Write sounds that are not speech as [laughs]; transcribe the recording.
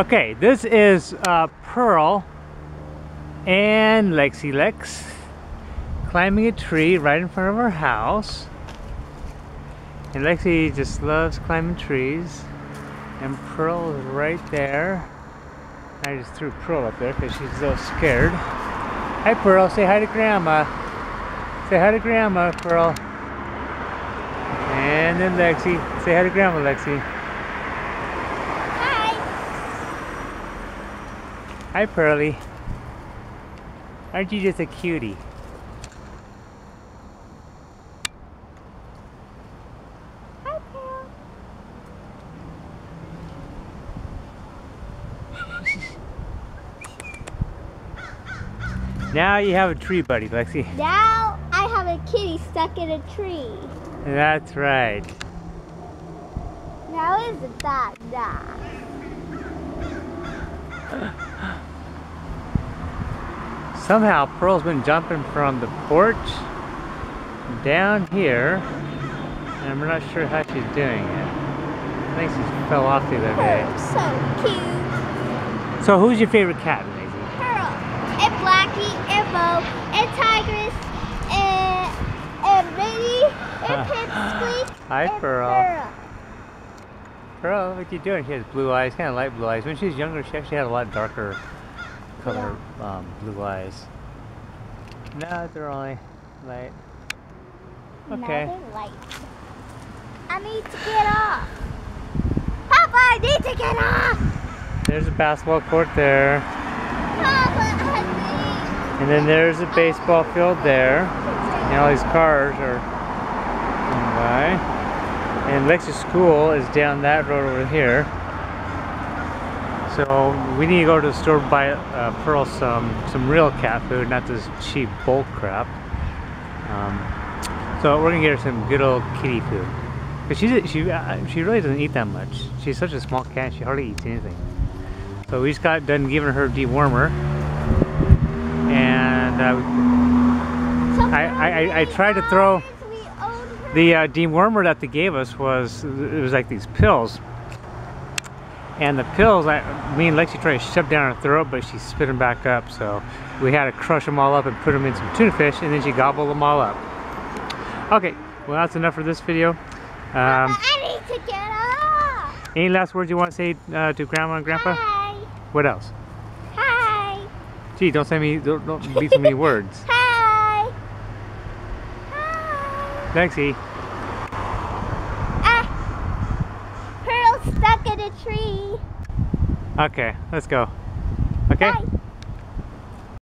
Okay, this is uh, Pearl and Lexi Lex climbing a tree right in front of our house. And Lexi just loves climbing trees. And Pearl is right there. I just threw Pearl up there because she's so scared. Hi Pearl, say hi to Grandma. Say hi to Grandma, Pearl. And then Lexi. Say hi to Grandma, Lexi. Hi. Hi Pearly. Aren't you just a cutie? Hi, Pearl. [laughs] Now you have a tree buddy, Lexi. Now I have a kitty stuck in a tree. That's right. Now isn't that nice? Somehow Pearl's been jumping from the porch down here, and we're not sure how she's doing it. I think she fell off the other day. Pearl's so cute. So who's your favorite cat, Maisie? Pearl and Blackie and Bo and Tigress and and Minnie and [laughs] Pipsqueak Hi, and Pearl. Pearl. Pearl, what you doing? She has blue eyes, kind of light blue eyes. When she was younger, she actually had a lot darker color um, blue eyes. No, they're only light. Okay. Now they're light. I need to get off. Papa, I need to get off. There's a basketball court there. Papa, I And then there's a baseball field there. And all these cars are going by. And school is down that road over here. So we need to go to the store to buy uh, Pearl some some real cat food, not this cheap bulk crap. Um, so we're gonna get her some good old kitty food. Cause she's she uh, she really doesn't eat that much. She's such a small cat; she hardly eats anything. So we just got done giving her dewormer, and uh, I, I, I, I tried to throw the uh, dewormer that they gave us was it was like these pills and the pills I, me and Lexi tried to shove down her throat but she spit them back up so we had to crush them all up and put them in some tuna fish and then she gobbled them all up okay well that's enough for this video um, I need to get off. any last words you want to say uh, to grandma and grandpa Hi. what else Hi. gee don't say me don't, don't be so many words [laughs] Hi. Hi. E. Ah. Pearl's stuck in a tree. okay let's go okay Bye.